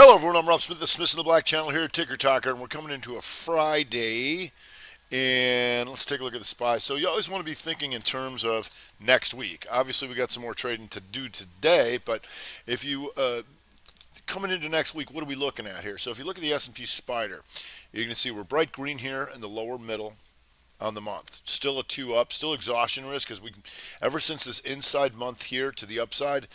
Hello, everyone. I'm Rob Smith, the Smith in the Black channel here at TickerTocker, and we're coming into a Friday. And let's take a look at the SPY. So you always want to be thinking in terms of next week. Obviously, we got some more trading to do today, but if you uh, coming into next week, what are we looking at here? So if you look at the S&P Spider, you're going to see we're bright green here in the lower middle on the month. Still a two up, still exhaustion risk because we, ever since this inside month here to the upside,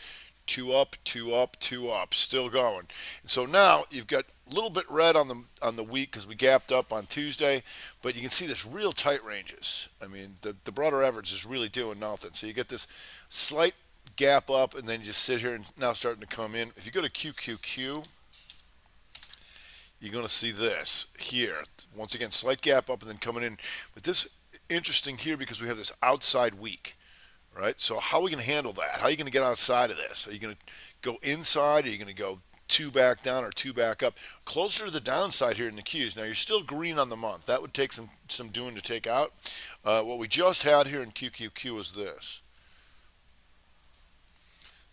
two up, two up, two up, still going. So now you've got a little bit red on the on the week because we gapped up on Tuesday, but you can see this real tight ranges. I mean, the the broader average is really doing nothing. So you get this slight gap up, and then you just sit here and now starting to come in. If you go to QQQ, you're going to see this here. Once again, slight gap up and then coming in. But this interesting here because we have this outside week right? So how are we going to handle that? How are you going to get outside of this? Are you going to go inside? Are you going to go two back down or two back up? Closer to the downside here in the Qs. Now you're still green on the month. That would take some some doing to take out. Uh, what we just had here in QQQ is this.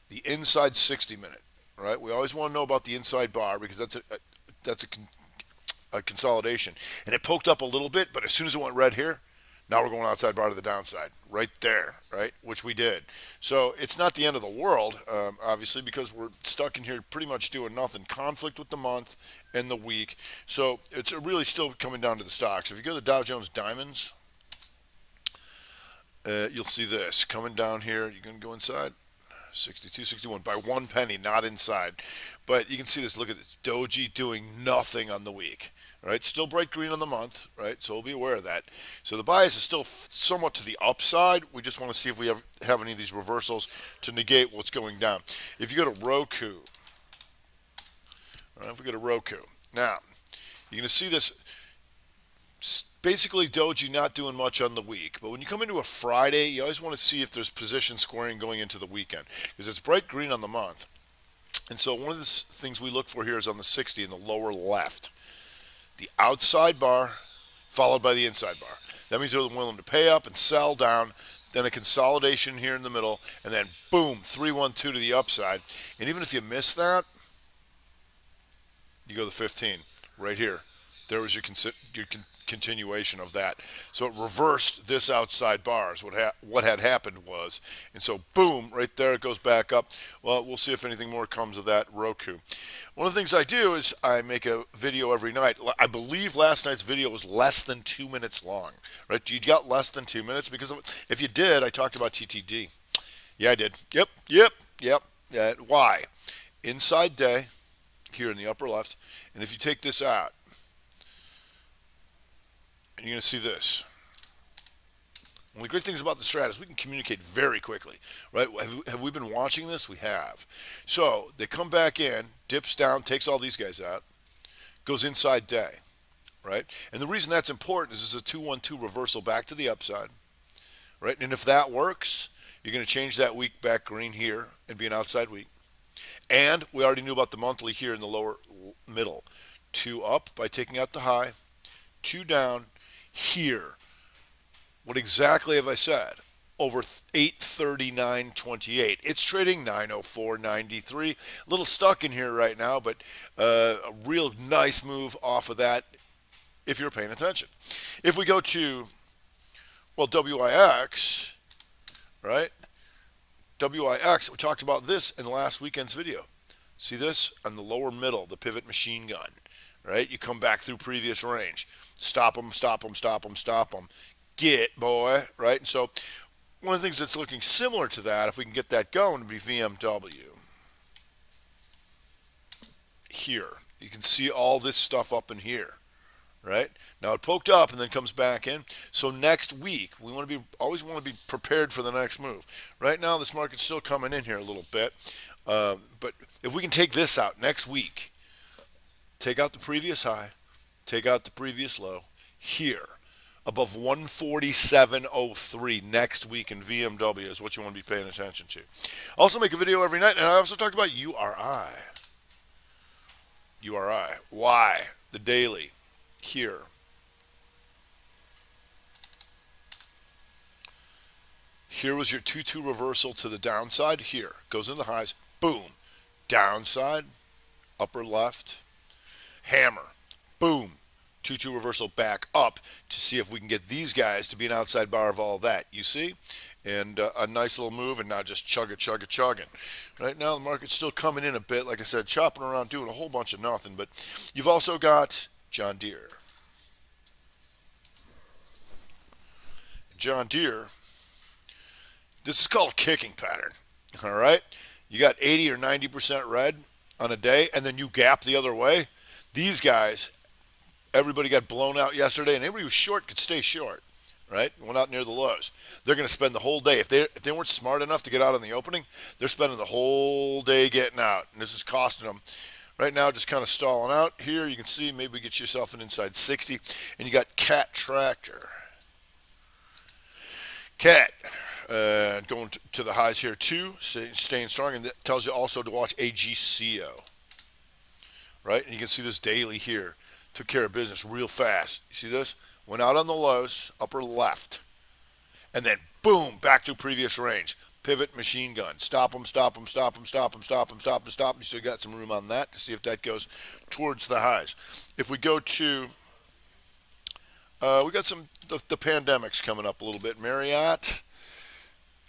The inside 60 minute, right? We always want to know about the inside bar because that's a, a that's a, con, a consolidation. And it poked up a little bit, but as soon as it went red here, now we're going outside bar to the downside, right there, right, which we did. So it's not the end of the world, um, obviously, because we're stuck in here pretty much doing nothing. Conflict with the month and the week. So it's really still coming down to the stocks. If you go to Dow Jones Diamonds, uh, you'll see this coming down here. You're going to go inside. 62, 61 by one penny, not inside. But you can see this. Look at this. Doji doing nothing on the week right? Still bright green on the month, right? So we'll be aware of that. So the bias is still somewhat to the upside. We just want to see if we have, have any of these reversals to negate what's going down. If you go to Roku, right, if we go to Roku, now you're going to see this. Basically, Doji not doing much on the week, but when you come into a Friday, you always want to see if there's position squaring going into the weekend because it's bright green on the month. And so one of the things we look for here is on the 60 in the lower left the outside bar followed by the inside bar. That means they're willing to pay up and sell down, then a consolidation here in the middle, and then boom, 312 to the upside. And even if you miss that, you go to 15 right here there was your, your con continuation of that. So it reversed this outside bars. What, ha what had happened was, and so boom, right there it goes back up. Well, we'll see if anything more comes of that Roku. One of the things I do is I make a video every night. I believe last night's video was less than two minutes long. Right? You got less than two minutes because if you did, I talked about TTD. Yeah, I did. Yep, yep, yep. Yeah, why? Inside day here in the upper left, and if you take this out, and you're going to see this. One of the great things about the strat is we can communicate very quickly, right? Have, have, we been watching this? We have. So they come back in, dips down, takes all these guys out, goes inside day, right? And the reason that's important is it's a 2-1-2 reversal back to the upside, right? And if that works, you're going to change that week back green here and be an outside week. And we already knew about the monthly here in the lower middle. Two up by taking out the high, two down, here. What exactly have I said? Over 839.28. It's trading 904.93. A little stuck in here right now, but uh, a real nice move off of that if you're paying attention. If we go to, well, WIX, right? WIX, we talked about this in last weekend's video. See this on the lower middle, the pivot machine gun right? You come back through previous range. Stop them, stop them, stop them, stop them. Get, boy, right? And so one of the things that's looking similar to that, if we can get that going, would be VMW. Here. You can see all this stuff up in here, right? Now it poked up and then comes back in. So next week, we want to be always want to be prepared for the next move. Right now, this market's still coming in here a little bit. Um, but if we can take this out next week, take out the previous high, take out the previous low here above 147.03 next week in VMW is what you want to be paying attention to. Also make a video every night, and I also talked about URI. URI. Why? The daily. Here. Here was your 2-2 reversal to the downside. Here. Goes in the highs. Boom. Downside upper left, hammer, boom, 2-2 reversal back up to see if we can get these guys to be an outside bar of all that. You see? And uh, a nice little move and not just chug it, chug it, chugging. Right now the market's still coming in a bit. Like I said, chopping around, doing a whole bunch of nothing. But you've also got John Deere. John Deere, this is called a kicking pattern. All right? You got 80 or 90% red on a day, and then you gap the other way. These guys everybody got blown out yesterday, and anybody who's short could stay short, right? Went out near the lows. They're going to spend the whole day. If they if they weren't smart enough to get out on the opening, they're spending the whole day getting out, and this is costing them. Right now, just kind of stalling out. Here, you can see maybe get yourself an inside 60, and you got Cat Tractor. Cat uh, going to, to, the highs here too, staying strong, and that tells you also to watch AGCO. Right, and you can see this daily here took care of business real fast. You see this? Went out on the lows, upper left, and then boom, back to previous range. Pivot machine gun. Stop them, stop them, stop them, stop them, stop them, stop them, stop them. You still got some room on that to see if that goes towards the highs. If we go to, uh, we got some, the, the pandemics coming up a little bit. Marriott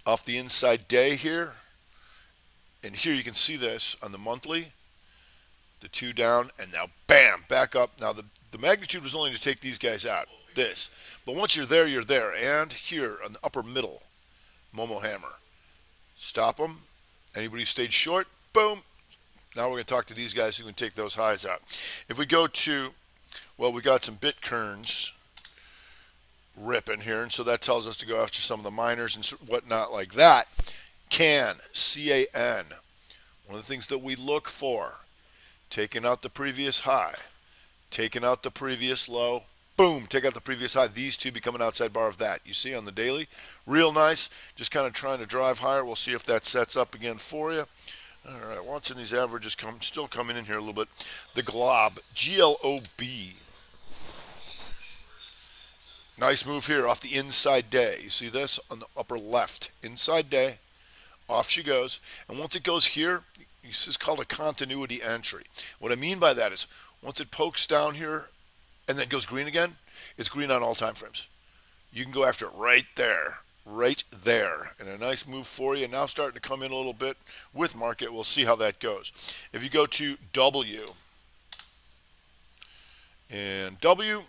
off the inside day here. And here you can see this on the monthly the two down, and now bam, back up. Now the, the magnitude was only to take these guys out, this. But once you're there, you're there. And here on the upper middle, Momo Hammer. Stop them. Anybody stayed short, boom. Now we're going to talk to these guys who can take those highs out. If we go to, well, we got some bit Bitcoins ripping here, and so that tells us to go after some of the miners and whatnot like that. Can, C-A-N, one of the things that we look for taking out the previous high, taking out the previous low, boom, take out the previous high. These two become an outside bar of that. You see on the daily, real nice. Just kind of trying to drive higher. We'll see if that sets up again for you. All right, watching these averages come, still coming in here a little bit. The Glob, G-L-O-B. Nice move here off the inside day. You see this on the upper left, inside day. Off she goes. And once it goes here, this is called a continuity entry. What I mean by that is once it pokes down here and then goes green again, it's green on all time frames. You can go after it right there, right there. And a nice move for you. And now starting to come in a little bit with market. We'll see how that goes. If you go to W, and W,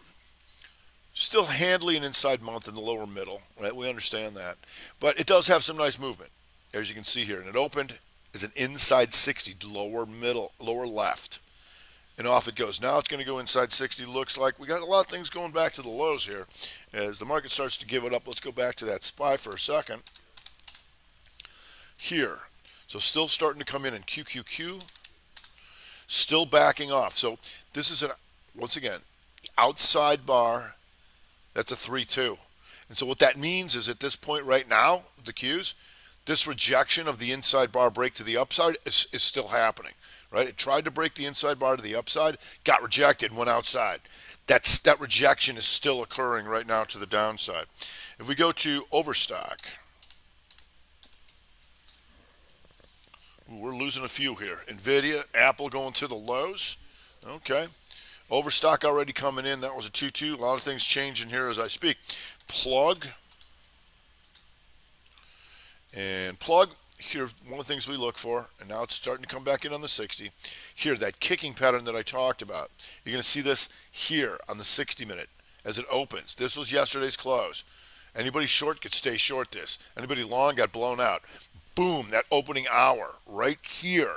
still handling an inside month in the lower middle, right? We understand that. But it does have some nice movement, as you can see here. And it opened is an inside 60, lower middle, lower left. And off it goes. Now it's going to go inside 60. Looks like we got a lot of things going back to the lows here. As the market starts to give it up, let's go back to that SPY for a second. Here. So still starting to come in in QQQ. Still backing off. So this is, an once again, outside bar. That's a 3-2. And so what that means is at this point right now, the Qs, this rejection of the inside bar break to the upside is, is still happening, right? It tried to break the inside bar to the upside, got rejected, went outside. That's, that rejection is still occurring right now to the downside. If we go to Overstock, we're losing a few here. NVIDIA, Apple going to the lows. Okay. Overstock already coming in. That was a 2-2. A lot of things changing here as I speak. Plug. And plug, here, one of the things we look for, and now it's starting to come back in on the 60. Here, that kicking pattern that I talked about. You're going to see this here on the 60 minute as it opens. This was yesterday's close. Anybody short could stay short this. Anybody long got blown out. Boom, that opening hour right here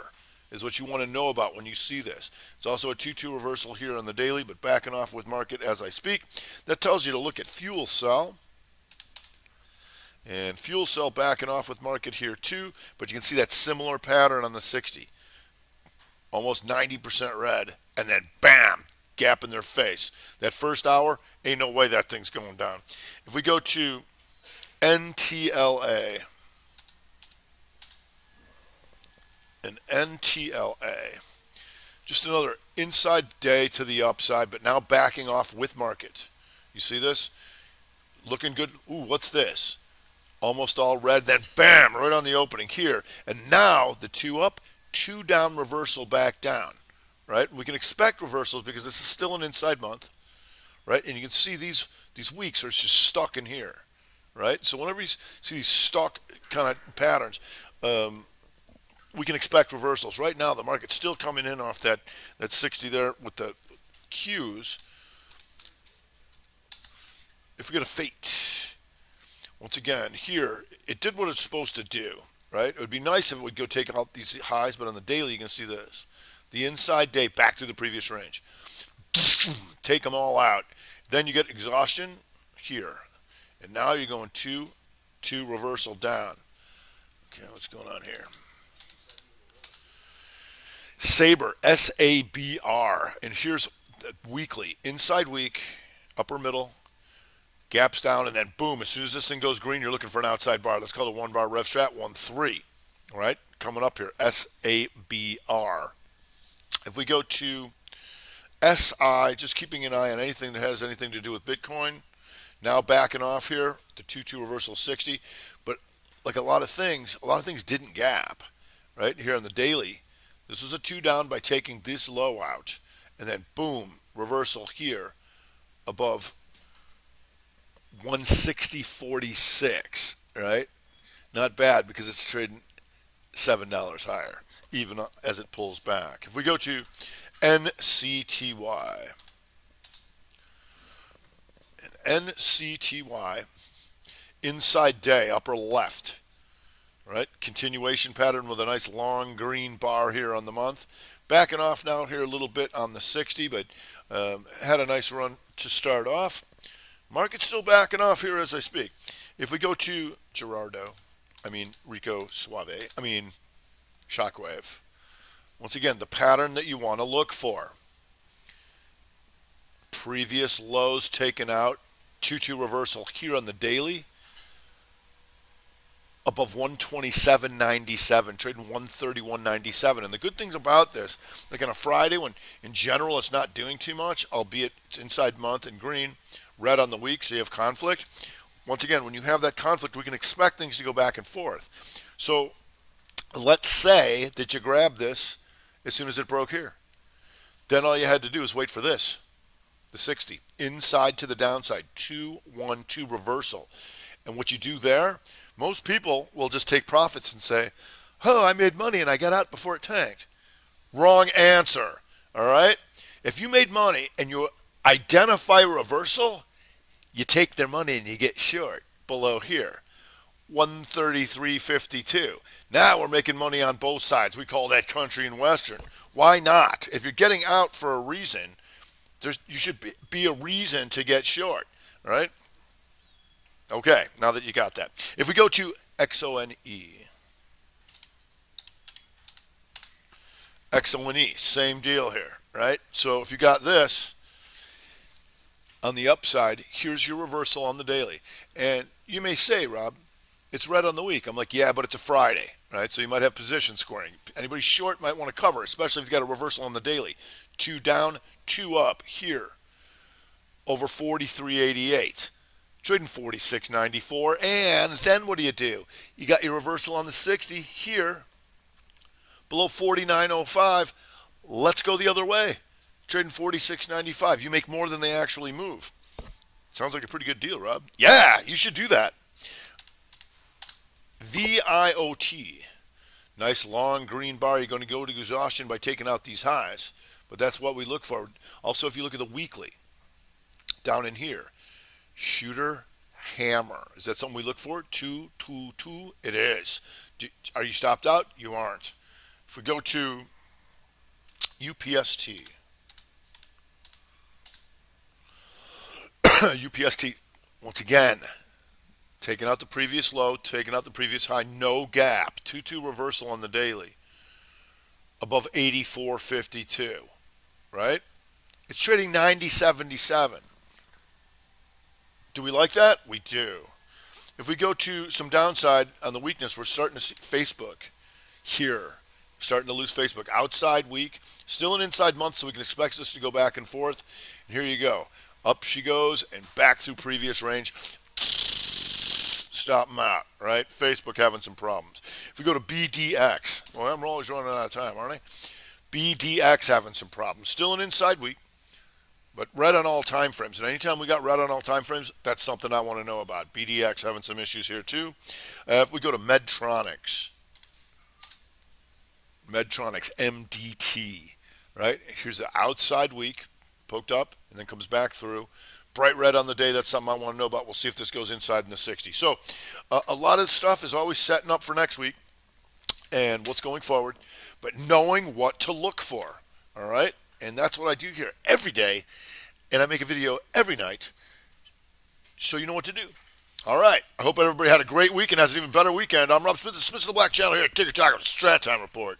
is what you want to know about when you see this. It's also a 2-2 reversal here on the daily, but backing off with market as I speak. That tells you to look at fuel cell. And fuel cell backing off with market here too, but you can see that similar pattern on the 60. Almost 90% red, and then bam, gap in their face. That first hour, ain't no way that thing's going down. If we go to NTLA, an NTLA, just another inside day to the upside, but now backing off with market. You see this? Looking good. Ooh, what's this? Almost all red, then bam, right on the opening here. And now the two up, two down reversal back down, right? We can expect reversals because this is still an inside month, right? And you can see these these weeks are just stuck in here, right? So whenever you see these stuck kind of patterns, um, we can expect reversals. Right now, the market's still coming in off that that 60 there with the Qs. If we get a fate, once again here, it did what it's supposed to do, right? It would be nice if it would go take out these highs, but on the daily you can see this. The inside day back to the previous range. take them all out. Then you get exhaustion here. And now you're going two, two reversal down. Okay, what's going on here? Sabre, S A B R. And here's weekly, inside week, upper middle, gaps down, and then boom, as soon as this thing goes green, you're looking for an outside bar. That's called a one bar rev strat, one three. All right, coming up here, S A B R. If we go to SI, just keeping an eye on anything that has anything to do with Bitcoin. Now backing off here, the 2-2 reversal 60. But like a lot of things, a lot of things didn't gap, right? Here on the daily, this was a two down by taking this low out. And then boom, reversal here above 160.46, right? Not bad because it's trading $7 higher, even as it pulls back. If we go to NCTY. NCTY, inside day, upper left, right? Continuation pattern with a nice long green bar here on the month. Backing off now here a little bit on the 60, but um, had a nice run to start off. Market's still backing off here as I speak. If we go to Gerardo, I mean Rico Suave, I mean Shockwave, once again, the pattern that you want to look for. Previous lows taken out, 2-2 reversal here on the daily. Above 127.97, trading 131.97. And the good things about this, like on a Friday when in general it's not doing too much, albeit it's inside month and green, red on the week, so you have conflict. Once again, when you have that conflict, we can expect things to go back and forth. So let's say that you grab this as soon as it broke here. Then all you had to do is wait for this, the 60, inside to the downside, 2 1 2 reversal. And what you do there, most people will just take profits and say, oh, I made money and I got out before it tanked. Wrong answer. All right? If you made money and you identify reversal, you take their money and you get short below here. 133.52. Now we're making money on both sides. We call that country and western. Why not? If you're getting out for a reason, there's you should be, be a reason to get short, right? Okay, now that you got that. If we go to XONE, XONE, same deal here, right? So if you got this on the upside, here's your reversal on the daily. And you may say, Rob, it's red on the week. I'm like, yeah, but it's a Friday, right? So you might have position squaring. Anybody short might want to cover, especially if you've got a reversal on the daily. Two down, two up here over 43.88. Trading 46.94. And then what do you do? You got your reversal on the 60 here below 49.05. Let's go the other way. Trading 46.95. You make more than they actually move. Sounds like a pretty good deal, Rob. Yeah, you should do that. VIOT. Nice long green bar. You're going to go to exhaustion by taking out these highs. But that's what we look for. Also, if you look at the weekly, down in here, shooter hammer. Is that something we look for? Two, two, two. It is. Are you stopped out? You aren't. If we go to UPST, UPST, once again, Taking out the previous low, taking out the previous high, no gap. 2-2 reversal on the daily. Above 84.52, right? It's trading 90.77. Do we like that? We do. If we go to some downside on the weakness, we're starting to see Facebook here. Starting to lose Facebook. Outside week. Still an inside month, so we can expect this to go back and forth. And here you go. Up she goes and back through previous range stop them out, right? Facebook having some problems. If we go to BDX, well, I'm always running out of time, aren't I? BDX having some problems. Still an inside week, but red on all time frames. And anytime we got red on all time frames, that's something I want to know about. BDX having some issues here too. Uh, if we go to Medtronics, Medtronics MDT, right? Here's the outside week, poked up, and then comes back through. Bright red on the day, that's something I want to know about. We'll see if this goes inside in the 60. So uh, a lot of stuff is always setting up for next week and what's going forward, but knowing what to look for, all right? And that's what I do here every day, and I make a video every night so you know what to do. All right. I hope everybody had a great week and has an even better weekend. I'm Rob Smith, the Smith of the Black Channel here at TickerTocker Strat Time Report.